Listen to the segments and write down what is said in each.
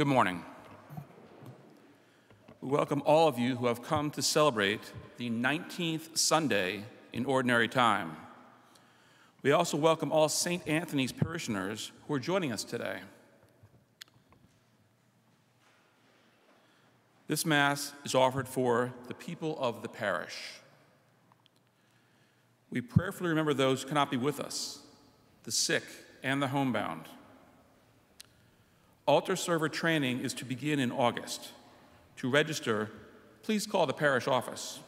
Good morning. We welcome all of you who have come to celebrate the 19th Sunday in Ordinary Time. We also welcome all St. Anthony's parishioners who are joining us today. This Mass is offered for the people of the parish. We prayerfully remember those who cannot be with us, the sick and the homebound. Altar server training is to begin in August. To register, please call the parish office.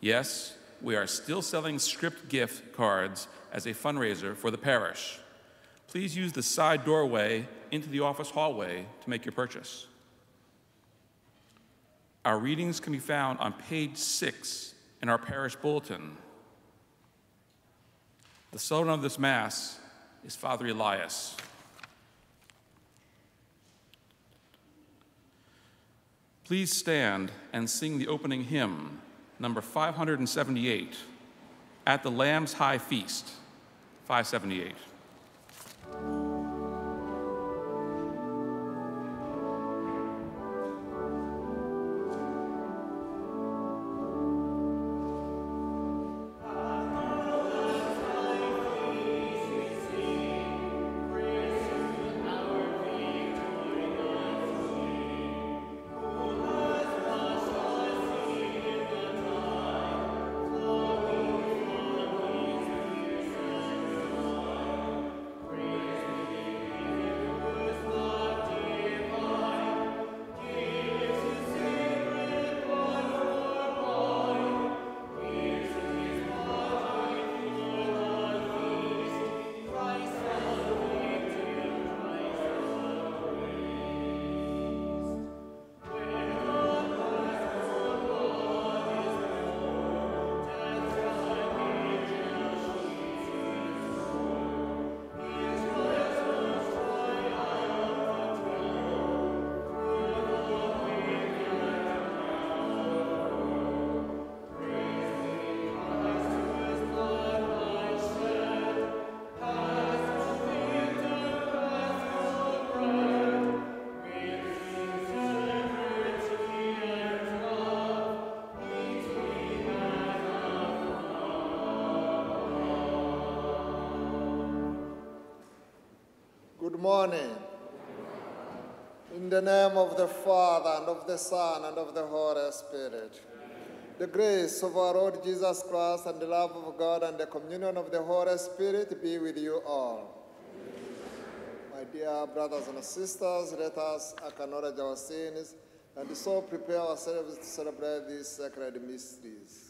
Yes, we are still selling scrip gift cards as a fundraiser for the parish. Please use the side doorway into the office hallway to make your purchase. Our readings can be found on page six in our parish bulletin. The celebrant of this Mass is Father Elias. Please stand and sing the opening hymn, number 578, At the Lamb's High Feast, 578. Good morning. In the name of the Father, and of the Son, and of the Holy Spirit. The grace of our Lord Jesus Christ, and the love of God, and the communion of the Holy Spirit be with you all. My dear brothers and sisters, let us acknowledge our sins and so prepare ourselves to celebrate these sacred mysteries.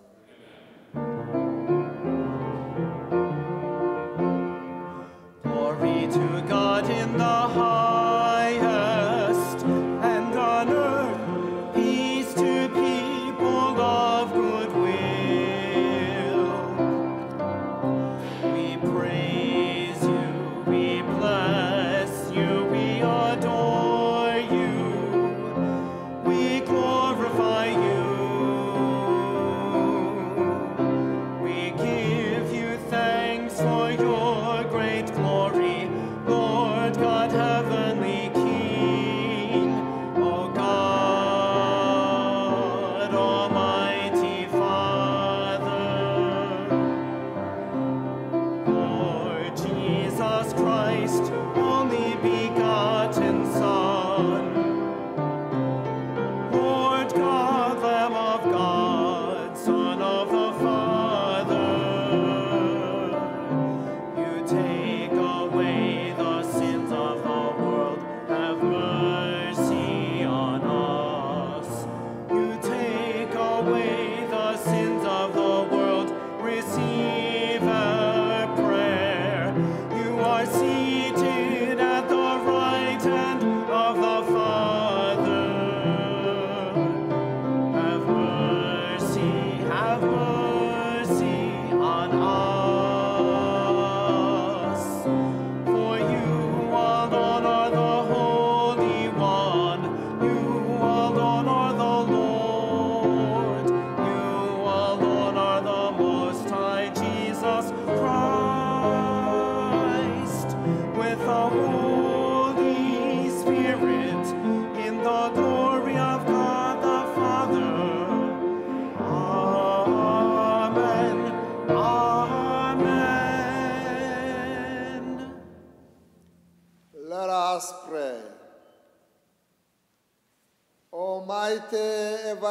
The highest,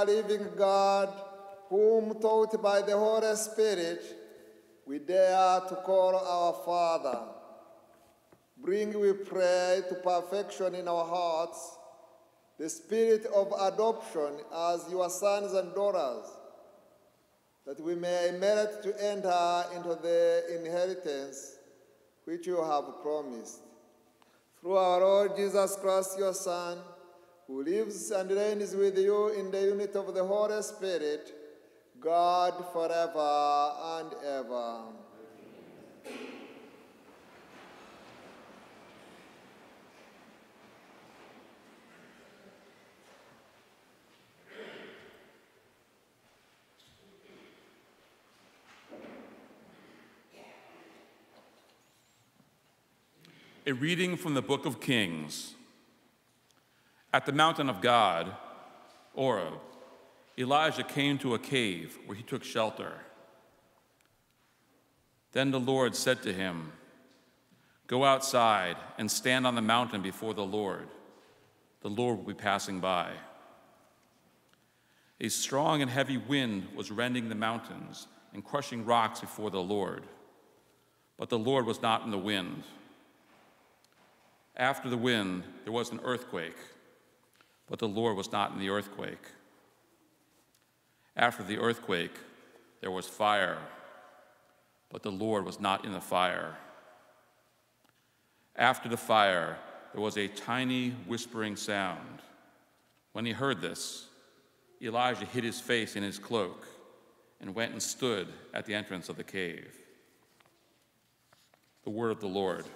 living God, whom taught by the Holy Spirit, we dare to call our Father. Bring, we pray, to perfection in our hearts the spirit of adoption as your sons and daughters, that we may merit to enter into the inheritance which you have promised. Through our Lord Jesus Christ, your Son, who lives and reigns with you in the unity of the Holy Spirit, God forever and ever. A reading from the book of Kings. At the mountain of God, Horeb, Elijah came to a cave where he took shelter. Then the Lord said to him, Go outside and stand on the mountain before the Lord. The Lord will be passing by. A strong and heavy wind was rending the mountains and crushing rocks before the Lord. But the Lord was not in the wind. After the wind, there was an earthquake, but the Lord was not in the earthquake. After the earthquake, there was fire, but the Lord was not in the fire. After the fire, there was a tiny whispering sound. When he heard this, Elijah hid his face in his cloak and went and stood at the entrance of the cave. The word of the Lord.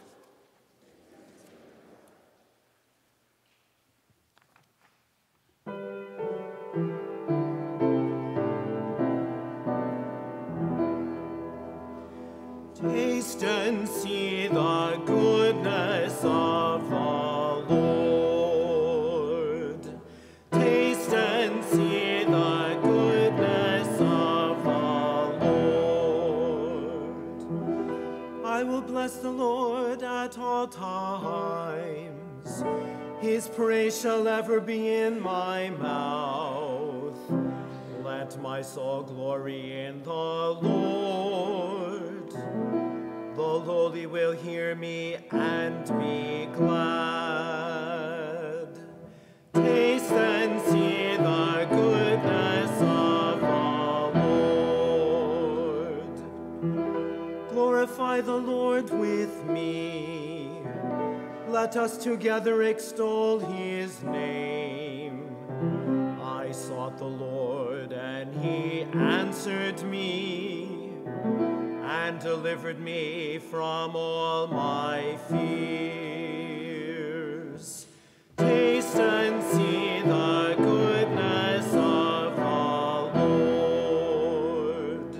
The goodness of the Lord. Taste and see the goodness of the Lord. I will bless the Lord at all times. His praise shall ever be in my mouth. Let my soul glory in the Lord. The lowly will hear me and be glad. Taste and see the goodness of the Lord. Glorify the Lord with me. Let us together extol his name. I sought the Lord, and he answered me and delivered me from all my fears. Taste and see the goodness of the Lord.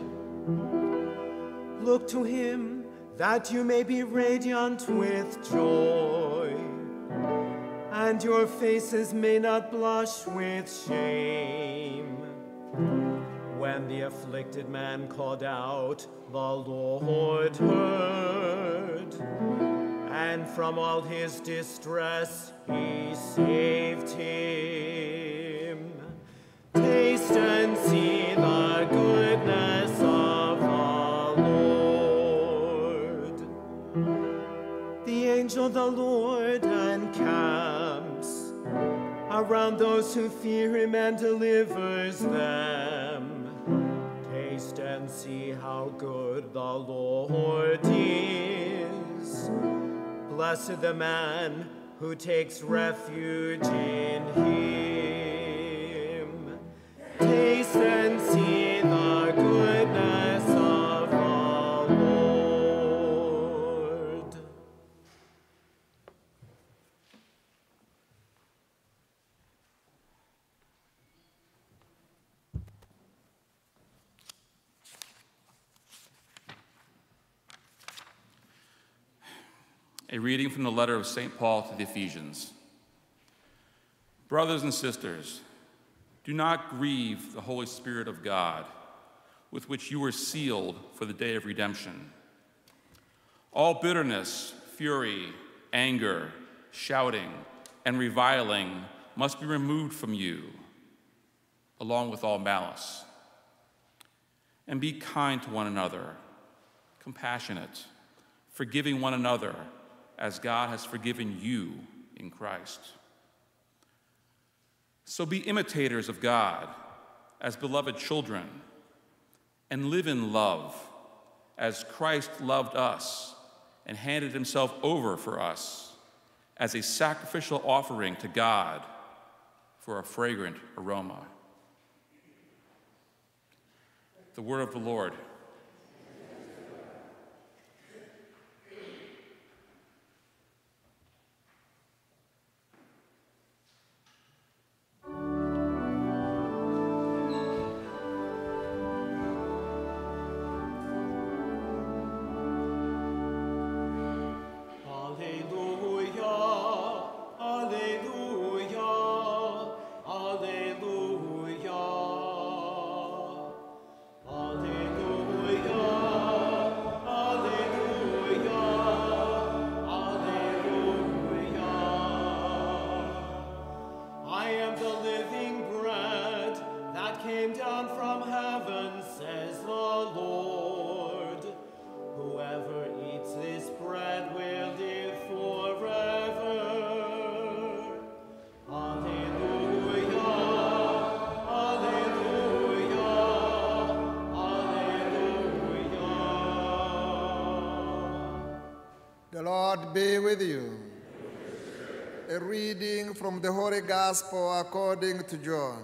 Look to him that you may be radiant with joy, and your faces may not blush with shame. When the afflicted man called out, the Lord heard, and from all his distress he saved him. Taste and see the goodness of the Lord. The angel of the Lord encamps around those who fear him and delivers them. Taste and see how good the Lord is. Blessed the man who takes refuge in him. Taste and see A reading from the letter of St. Paul to the Ephesians. Brothers and sisters, do not grieve the Holy Spirit of God, with which you were sealed for the day of redemption. All bitterness, fury, anger, shouting, and reviling must be removed from you, along with all malice. And be kind to one another, compassionate, forgiving one another as God has forgiven you in Christ. So be imitators of God as beloved children and live in love as Christ loved us and handed himself over for us as a sacrificial offering to God for a fragrant aroma. The word of the Lord. Gospel according to John.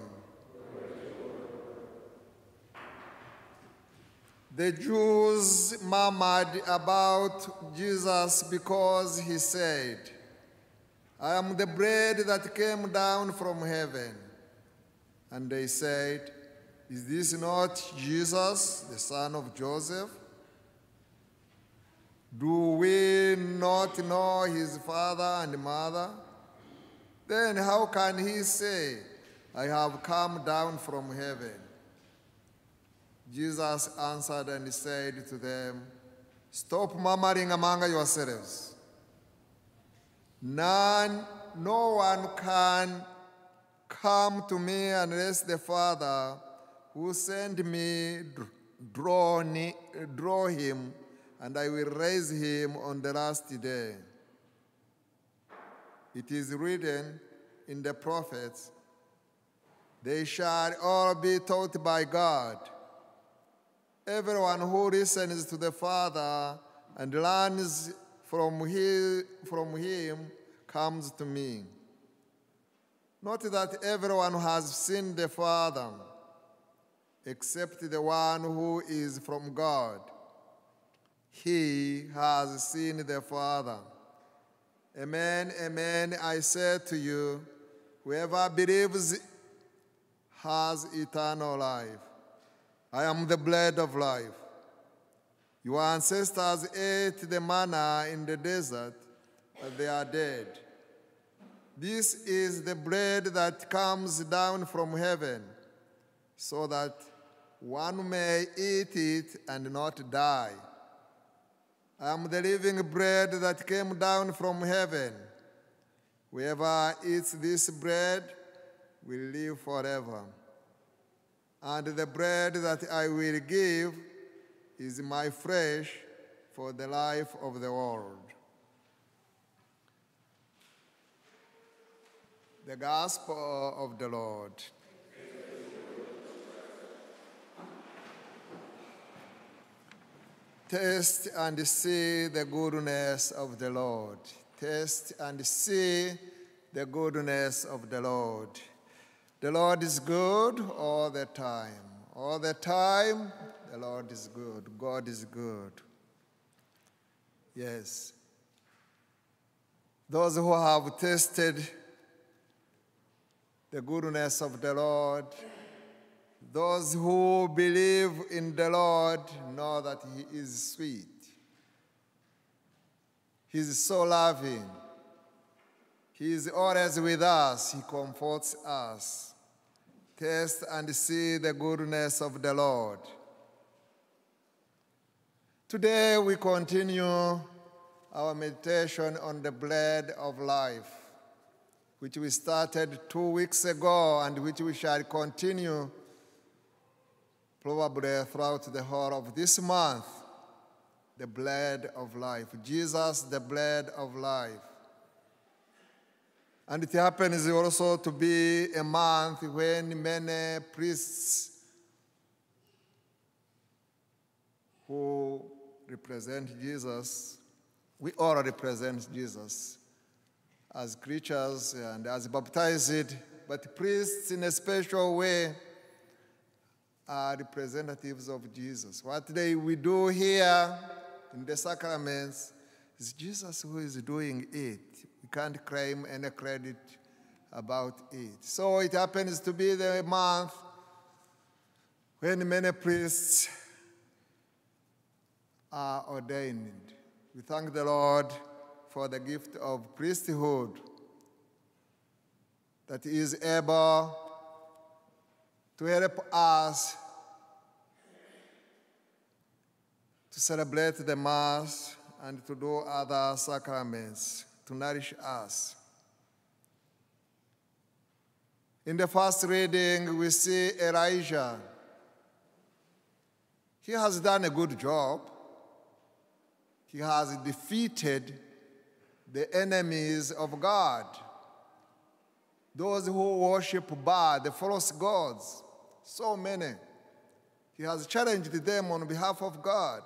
The Jews murmured about Jesus because he said, I am the bread that came down from heaven. And they said, Is this not Jesus, the son of Joseph? Do we not know his father and mother? Then how can he say, I have come down from heaven? Jesus answered and said to them, Stop murmuring among yourselves. None, no one can come to me unless the Father who sent me draw, draw him, and I will raise him on the last day. It is written in the prophets, they shall all be taught by God. Everyone who listens to the Father and learns from, he, from him comes to me. Not that everyone has seen the Father, except the one who is from God. He has seen the Father. Amen, amen, I say to you, whoever believes has eternal life. I am the bread of life. Your ancestors ate the manna in the desert, but they are dead. This is the bread that comes down from heaven, so that one may eat it and not die. I am the living bread that came down from heaven. Whoever eats this bread will live forever. And the bread that I will give is my flesh for the life of the world. The Gospel of the Lord. Taste and see the goodness of the Lord. Taste and see the goodness of the Lord. The Lord is good all the time. All the time, the Lord is good. God is good. Yes. Those who have tasted the goodness of the Lord, those who believe in the Lord know that He is sweet. He is so loving. He is always with us. He comforts us. Taste and see the goodness of the Lord. Today we continue our meditation on the bread of life. which we started two weeks ago and which we shall continue probably throughout the whole of this month. The blood of life. Jesus, the blood of life. And it happens also to be a month when many priests who represent Jesus, we all represent Jesus as creatures and as baptized, but priests in a special way are representatives of Jesus. What they we do here in the sacraments is Jesus who is doing it. We can't claim any credit about it. So it happens to be the month when many priests are ordained. We thank the Lord for the gift of priesthood that is able to help us to celebrate the Mass and to do other sacraments to nourish us. In the first reading, we see Elijah. He has done a good job. He has defeated the enemies of God, those who worship Baal, the false gods, so many. He has challenged them on behalf of God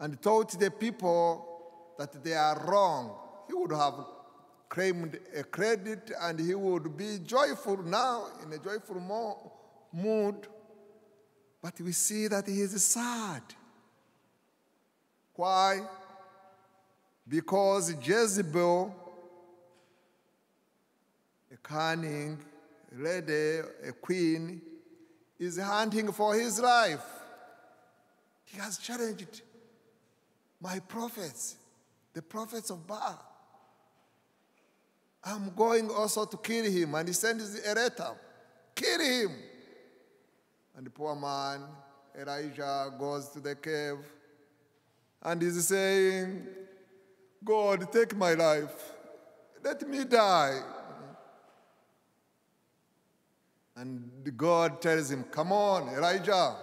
and taught the people that they are wrong. He would have claimed a credit and he would be joyful now, in a joyful mo- mood. But we see that he is sad. Why? Because Jezebel, a cunning lady, a queen, is hunting for his life. He has challenged my prophets, the prophets of Baal. I'm going also to kill him. And he sends a letter kill him. And the poor man, Elijah, goes to the cave and is saying, God, take my life. Let me die. And God tells him, Come on, Elijah.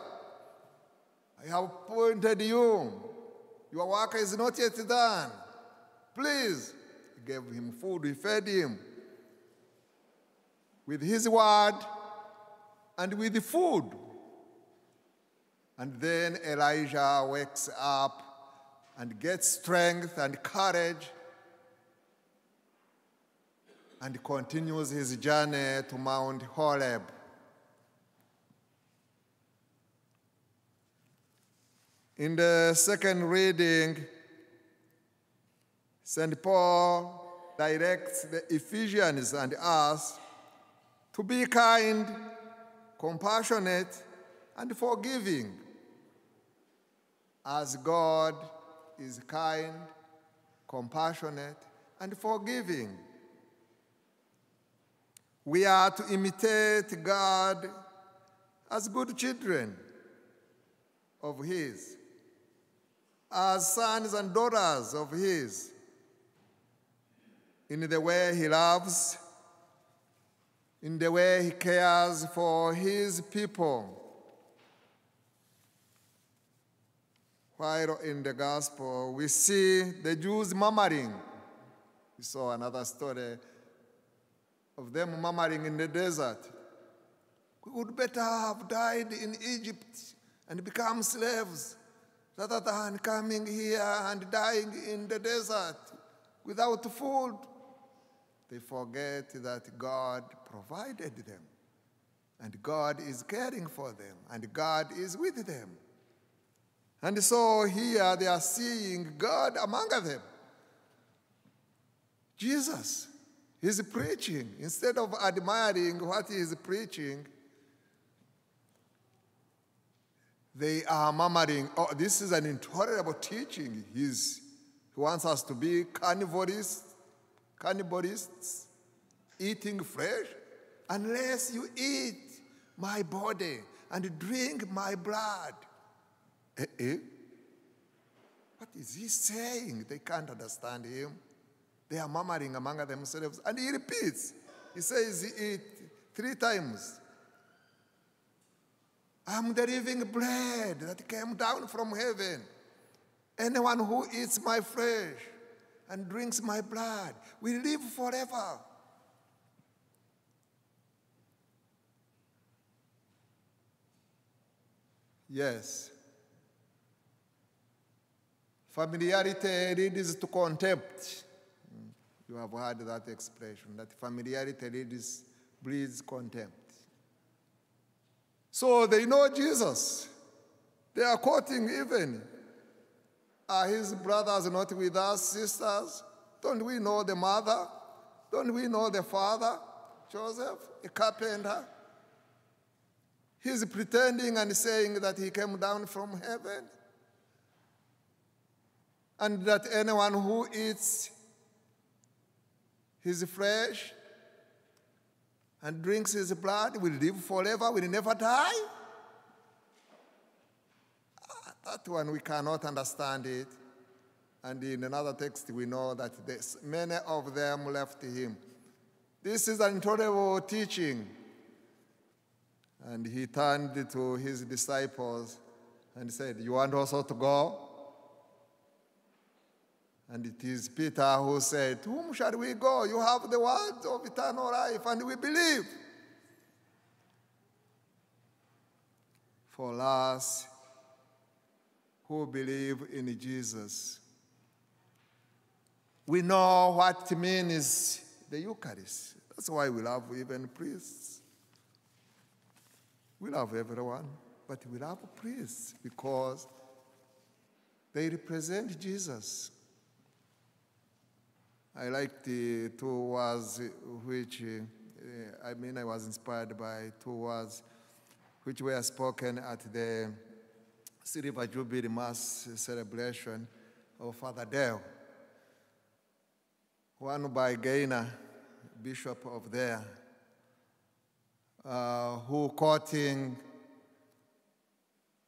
I have appointed you. Your work is not yet done. Please. He gave him food, he fed him with his word and with food. And then Elijah wakes up and gets strength and courage and continues his journey to Mount Horeb. In the second reading, St. Paul directs the Ephesians and us to be kind, compassionate, and forgiving as God is kind, compassionate, and forgiving. We are to imitate God as good children of His, as sons and daughters of His, in the way He loves, in the way He cares for His people. While in the gospel, we see the Jews murmuring. We saw another story of them murmuring in the desert. We would better have died in Egypt and become slaves rather than coming here and dying in the desert without food. They forget that God provided them, and God is caring for them, and God is with them. And so here they are seeing God among them. Jesus is preaching. Instead of admiring what he is preaching, they are murmuring, oh, this is an intolerable teaching. He's, he wants us to be carnivorists, cannibalists, eating flesh, unless you eat my body and drink my blood. Eh, eh? What is he saying? They can't understand him. They are murmuring among themselves. And he repeats. He says it three times. I am the living bread that came down from heaven. Anyone who eats my flesh and drinks my blood will live forever. Yes. Familiarity leads to contempt. Mm, You have heard that expression that familiarity leads, breeds contempt. So they know Jesus. They are quoting even. Are his brothers not with us, sisters? Don't we know the mother? Don't we know the father? Joseph, a carpenter. He's pretending and saying that he came down from heaven and that anyone who eats his flesh and drinks his blood will live forever, will never die. Ah, That one we cannot understand it. And in another text, we know that there's- many of them left him. This is an intolerable teaching. And he turned to his disciples and said, You want also to go? And it is Peter who said, To whom shall we go? You have the words of eternal life, and we believe. For us who believe in Jesus, we know what it means the Eucharist. That's why we love even priests. We love everyone, but we love priests because they represent Jesus. I like the two words which, uh, I mean, I was inspired by two words which were spoken at the Silver Jubilee Mass celebration of Father Dale. One by Gainer, Bishop of there, uh, who quoting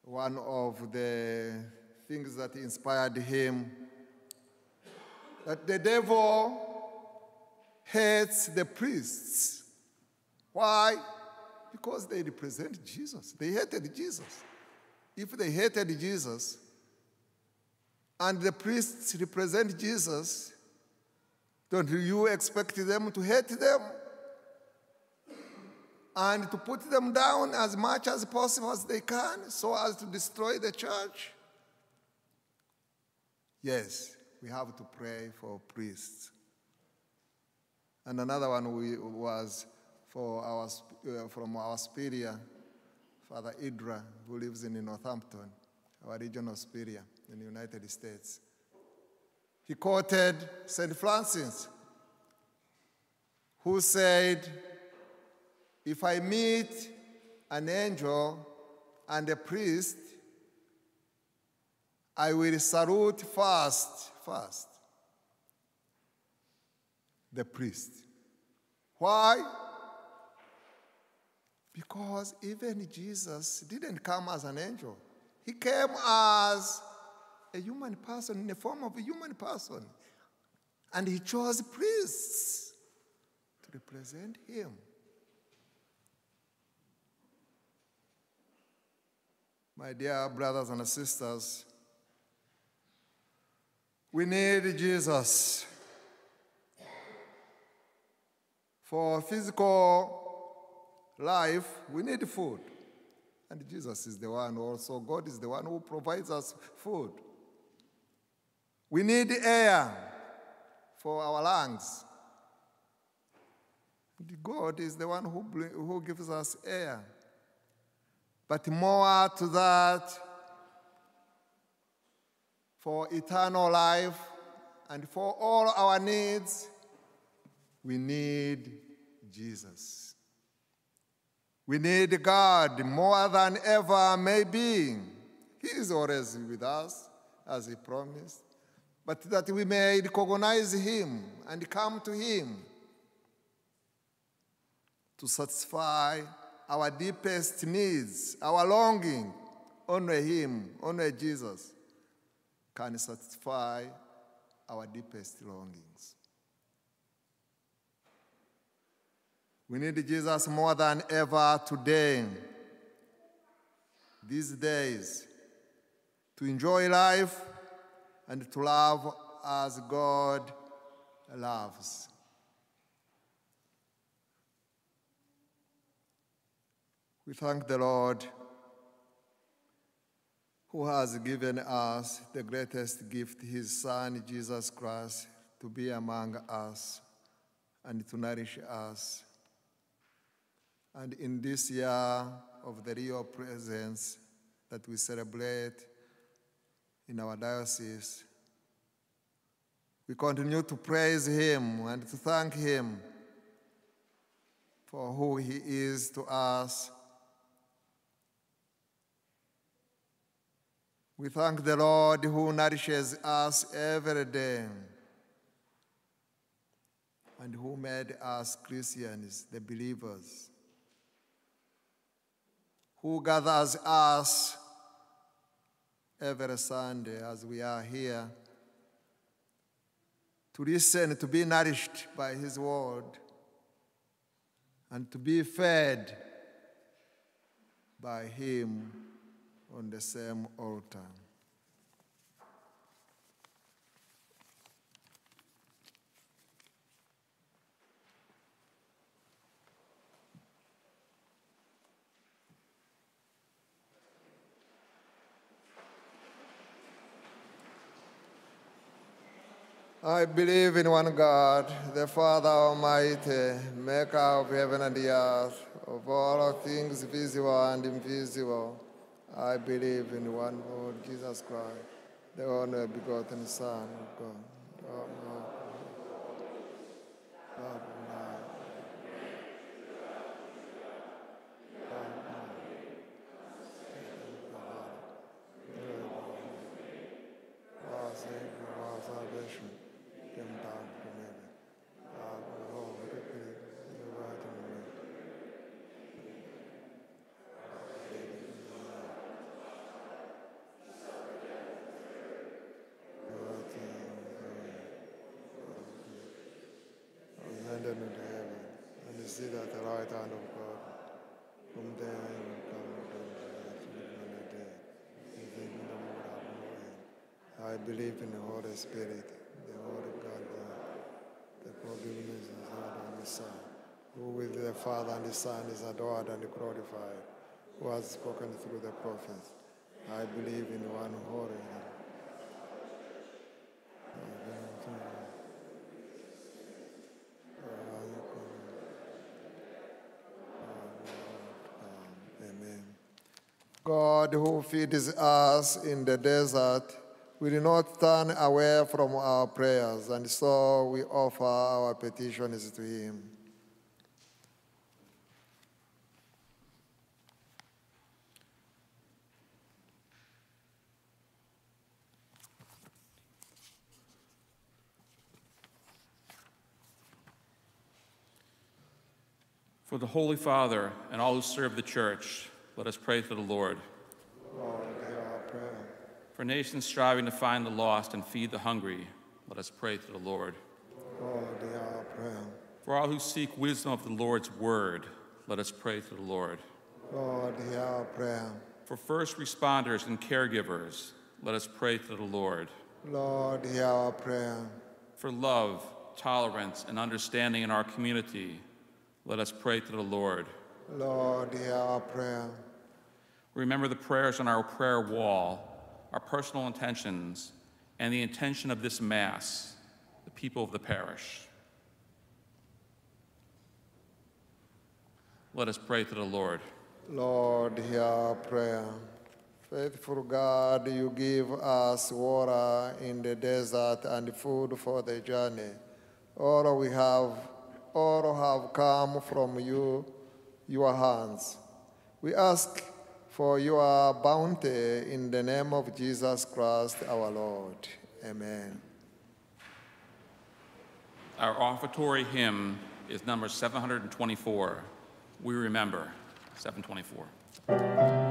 one of the things that inspired him that the devil hates the priests. Why? Because they represent Jesus. They hated Jesus. If they hated Jesus and the priests represent Jesus, don't you expect them to hate them? And to put them down as much as possible as they can so as to destroy the church? Yes, we have to pray for priests. And another one we, was for our, uh, from our Spiria, Father Idra, who lives in Northampton, our regional Spiria in the United States. He quoted St. Francis, who said, If I meet an angel and a priest, I will salute first, first, the priest. Why? Because even Jesus didn't come as an angel. He came as a human person, in the form of a human person. And he chose priests to represent him. My dear brothers and sisters, we need Jesus. For physical life, we need food. And Jesus is the one also, God is the one who provides us food. We need air for our lungs. God is the one who, who gives us air. But more to that, for eternal life and for all our needs, we need Jesus. We need God more than ever, maybe. He is always with us, as He promised. But that we may recognize Him and come to Him to satisfy our deepest needs, our longing. Only Him, only Jesus can satisfy our deepest longings. We need Jesus more than ever today, these days, to enjoy life and to love as God loves. We thank the Lord who has given us the greatest gift, his Son, Jesus Christ, to be among us and to nourish us. And in this year of the real presence that we celebrate in our diocese, we continue to praise him and to thank him for who he is to us We thank the Lord who nourishes us every day and who made us Christians, the believers, who gathers us every Sunday as we are here to listen, to be nourished by His word, and to be fed by Him on the same altar. I believe in one God, the Father Almighty, maker of heaven and earth, of all things visible and invisible. I believe in one Lord Jesus Christ, the only begotten Son of God. God, God, God, our Savior, our salvation, came down from heaven. Our Lord, the Virgin Mary. ascended into heaven, and is seated at the right hand of God. From there he will come to judge the living and the dead. His kingdom will have no end. I believe in the Holy Spirit, the Holy God, the forgiveness of God and the Son, who with the Father and the Son is adored and glorified, who has spoken through the prophets. I believe in one holy. God who feeds us in the desert will not turn away from our prayers, and so we offer our petitions to Him. For the Holy Father and all who serve the Church, let us pray to the Lord. Lord, hear our prayer. For nations striving to find the lost and feed the hungry, let us pray to the Lord. Lord, hear our prayer. For all who seek wisdom of the Lord's word, let us pray to the Lord. Lord, hear our prayer. For first responders and caregivers, let us pray to the Lord. Lord, hear our prayer. For love, tolerance, and understanding in our community, let us pray to the Lord. Lord, hear our prayer. Remember the prayers on our prayer wall, our personal intentions, and the intention of this Mass, the people of the parish. Let us pray to the Lord. Lord, hear our prayer. Faithful God, you give us water in the desert and food for the journey. All we have, all have come from you, your hands. We ask for your bounty eh, in the name of Jesus Christ our Lord. Amen. Our offertory hymn is number 724. We remember 724.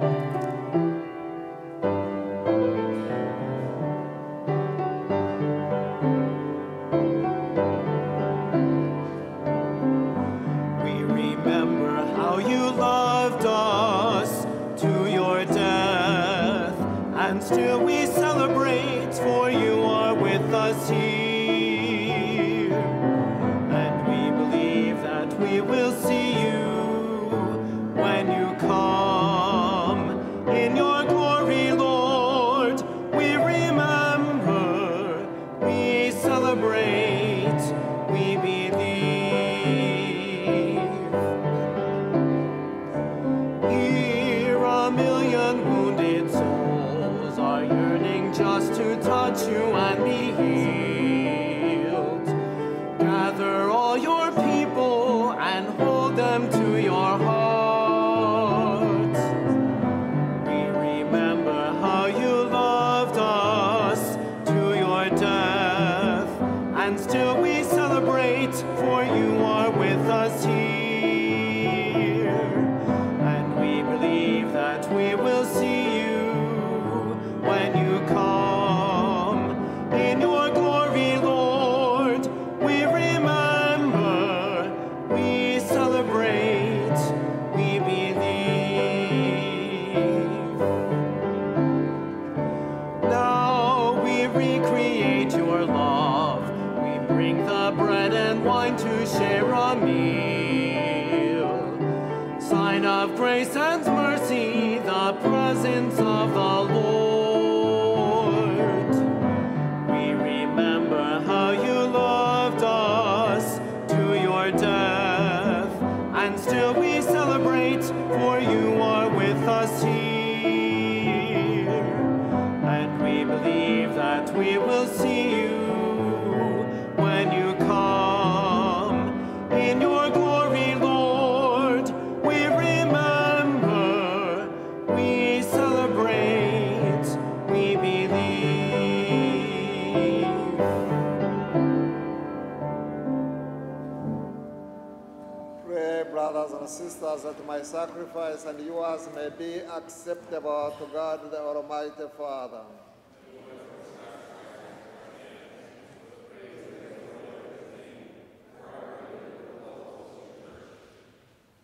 That my sacrifice and yours may be acceptable to God the Almighty Father.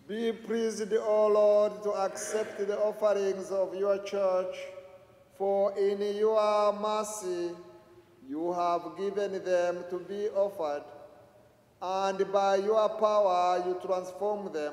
Be pleased, O Lord, to accept the offerings of your church, for in your mercy you have given them to be offered and by your power you transform them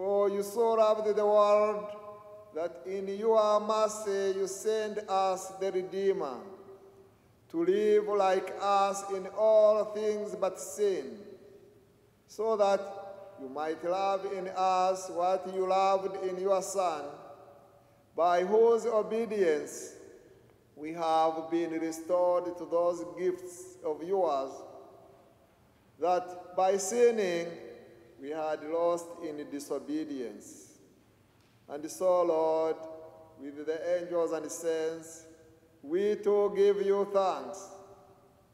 for you so loved the world that in your mercy you send us the Redeemer to live like us in all things but sin, so that you might love in us what you loved in your Son, by whose obedience we have been restored to those gifts of yours that by sinning we had lost in disobedience. And so, Lord, with the angels and saints, we too give you thanks,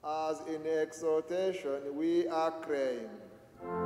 as in exaltation we acclaim. Holy,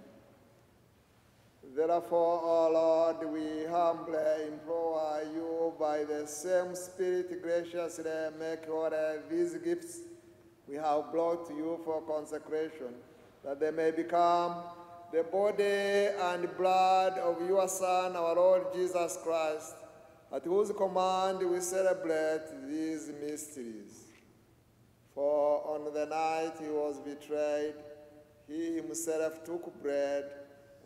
Therefore, O Lord, we humbly implore you by the same Spirit graciously make holy these gifts we have brought to you for consecration, that they may become the body and blood of your Son, our Lord Jesus Christ, at whose command we celebrate these mysteries. For on the night he was betrayed, he himself took bread,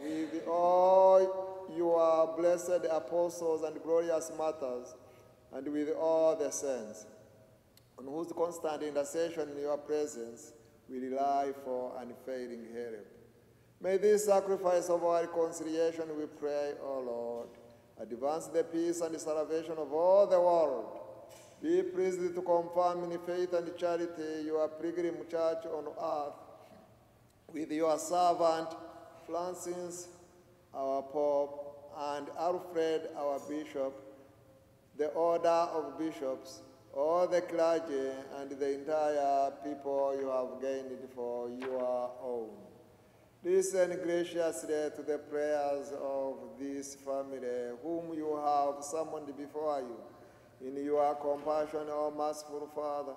with all your blessed apostles and glorious martyrs, and with all the saints, on whose constant intercession in your presence we rely for unfailing help. May this sacrifice of our reconciliation, we pray, O Lord, advance the peace and the salvation of all the world. Be pleased to confirm in faith and charity your pilgrim church on earth with your servant Francis, our Pope, and Alfred, our Bishop, the order of bishops, all the clergy, and the entire people you have gained for your own. Listen graciously to the prayers of this family, whom you have summoned before you. In your compassion, O merciful Father,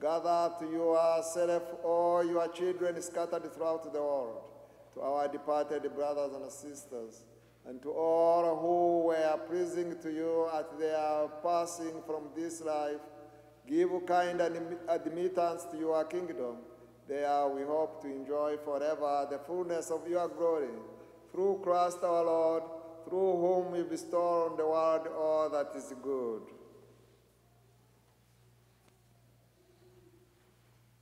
gather to yourself all your children scattered throughout the world, to our departed brothers and sisters, and to all who were pleasing to you at their passing from this life, give kind admittance to your kingdom. There we hope to enjoy forever the fullness of your glory. Through Christ our Lord, through whom you bestow on the world all that is good.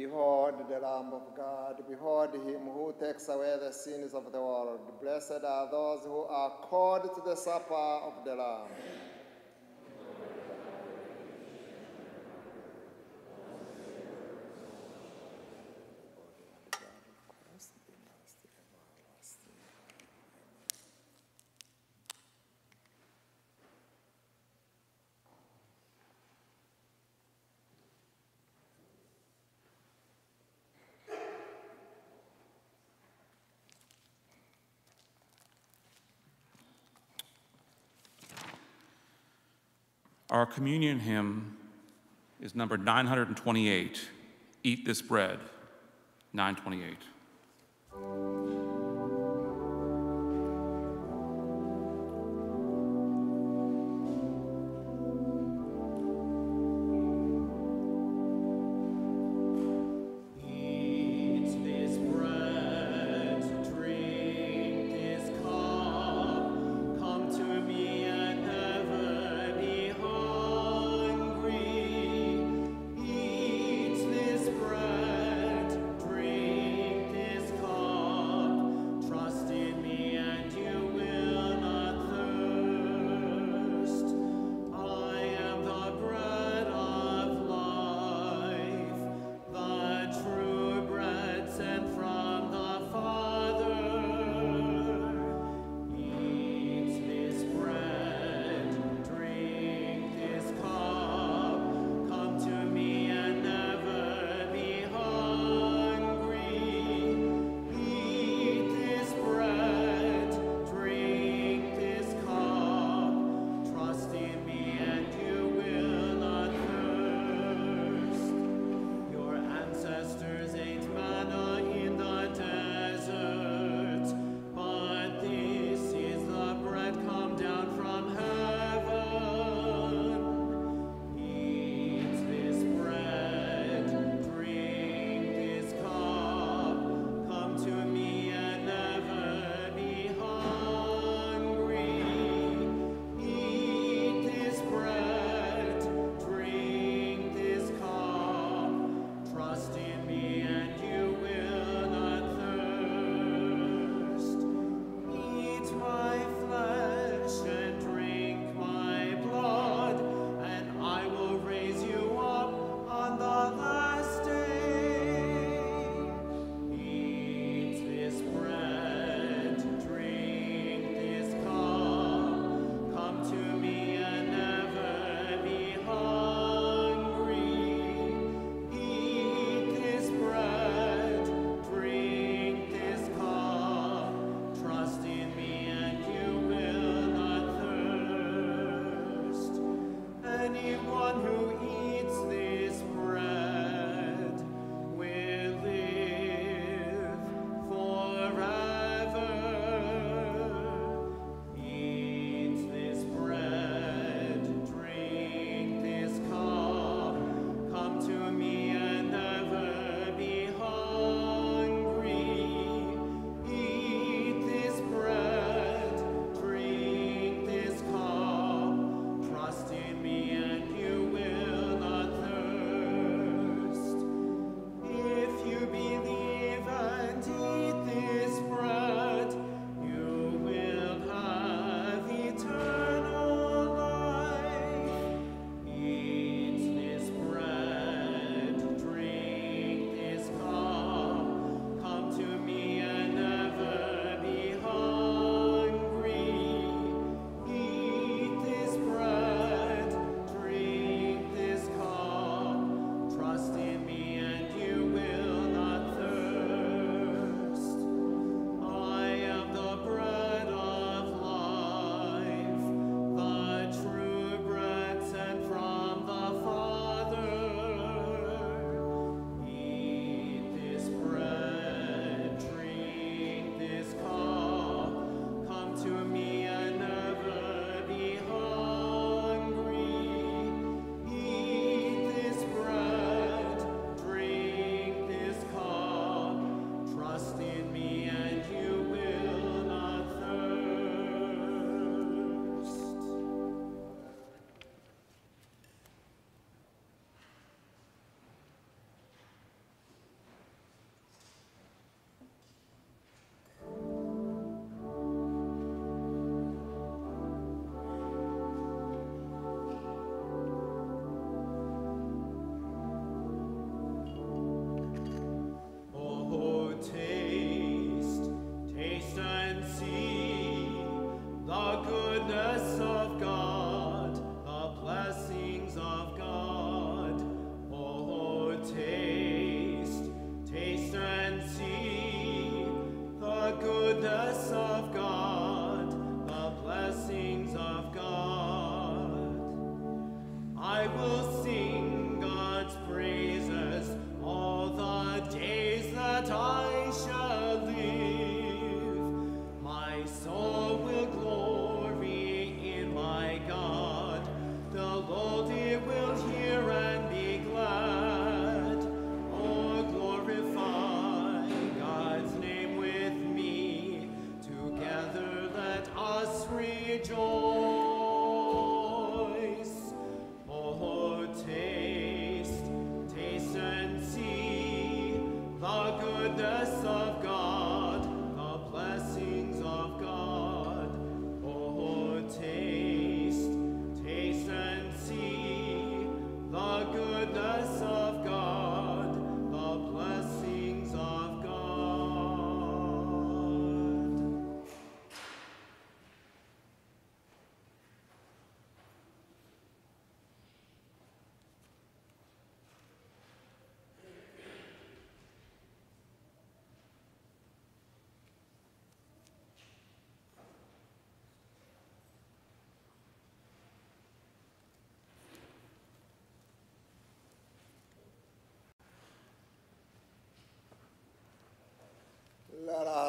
Behold the Lamb of God, behold him who takes away the sins of the world. Blessed are those who are called to the supper of the Lamb. Our communion hymn is number 928. Eat this bread. 928.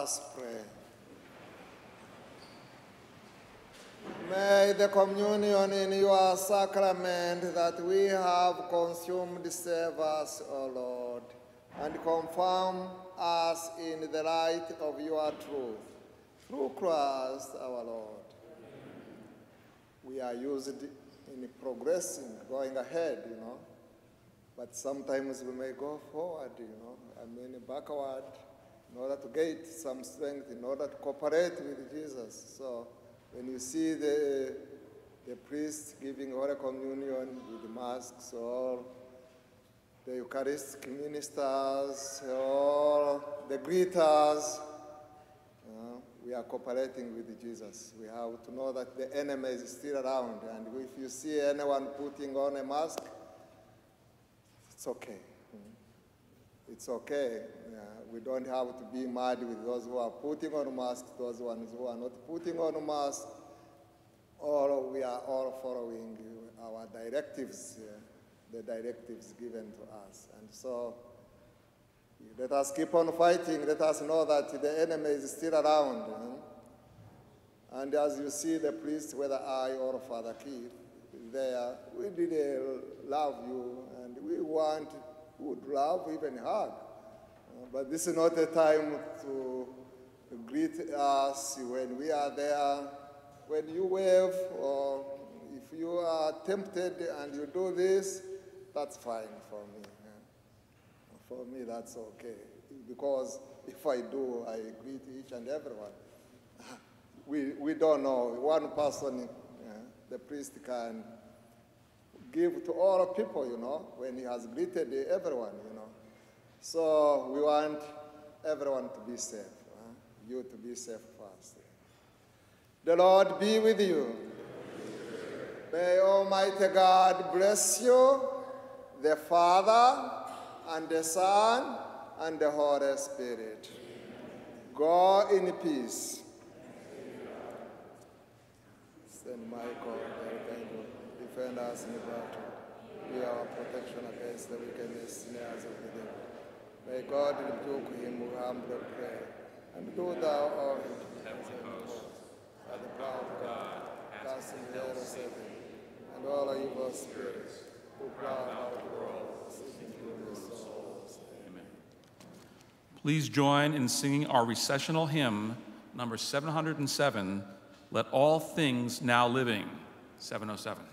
Us pray. May the communion in your sacrament that we have consumed serve us, O Lord, and confirm us in the light of your truth. Through Christ our Lord. We are used in progressing, going ahead, you know. But sometimes we may go forward, you know, I mean backward, in order to get some strength, in order to cooperate with Jesus. So when you see the, the priest giving Holy Communion with masks, or the Eucharistic ministers, or the greeters, uh, we are cooperating with Jesus. We have to know that the enemy is still around, and if you see anyone putting on a mask, it's okay. It's okay. We don't have to be mad with those who are putting on masks, those ones who are not putting on masks. All we are all following our directives, the directives given to us, and so. Let us keep on fighting. Let us know that the enemy is still around. And as you see the priest, whether I or Father Keith, there, we really love you and we want, would love, even hug. Uh, But this is not a time to greet us when we are there. When you wave or if you are tempted and you do this, that's fine for me. For me, that's okay. Because if I do, I greet each and everyone. We, we don't know. One person, the priest can give to all people, you know, when he has greeted everyone, you know. So we want everyone to be safe. huh? You to be safe first. The Lord be with you. May Almighty God bless you, the Father, and the Son, and the Holy Spirit. Go in peace. Defend us in the battle. Be our protection against the wickedness snares of the devil. May God rebuke him who humbly pray. And do thou, O heavenly host, by the power of God, cast in hell Satan, and all evil spirits who prowl about the world, seeking human souls. Please join in singing our recessional hymn, number 707, Let All Things Now Living, 707.